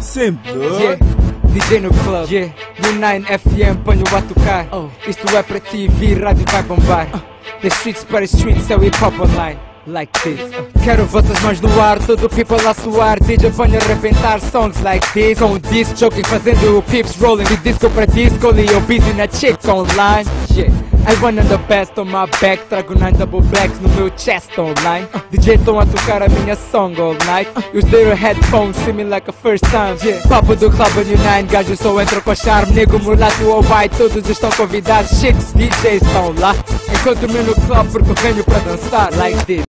Sempre. Yeah. DJ no club, yeah. no 9 FM ponho a tocar. Oh. Isto é para ti, vir rádio vai bombar. The streets para streets é o hip hop online. Like this. Quero vossas mãos no ar, todo people a suar. DJ ponho a arrebentar songs like this. Com o disc joking, fazendo o pips rolling. De disco para disco, e eu busy na chick online. Yeah. I wanna the best on my back. Trago nine double blacks no meu chest online. DJ estão a tocar a minha song all night. Os little headphones see me like a first time. Yeah. Papo do club new nine, gajo só entro com charme. Nego mulato ou white, todos estão convidados. Chicks, DJs estão lá. Encontro-me no club porque eu venho para dançar like this.